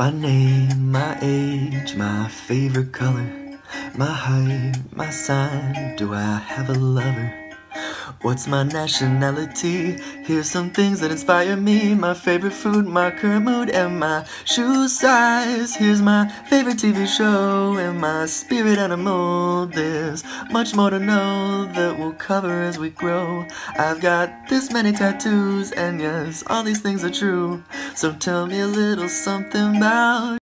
My name, my age, my favorite color, my height, my sign. Do I have a lover? What's my nationality? Here's some things that inspire me. My favorite food, my current mood, and my shoe size. Here's my favorite TV show and my spirit animal. There's much more to know that we'll cover as we grow. I've got this many tattoos, and yes, all these things are true. So tell me a little something about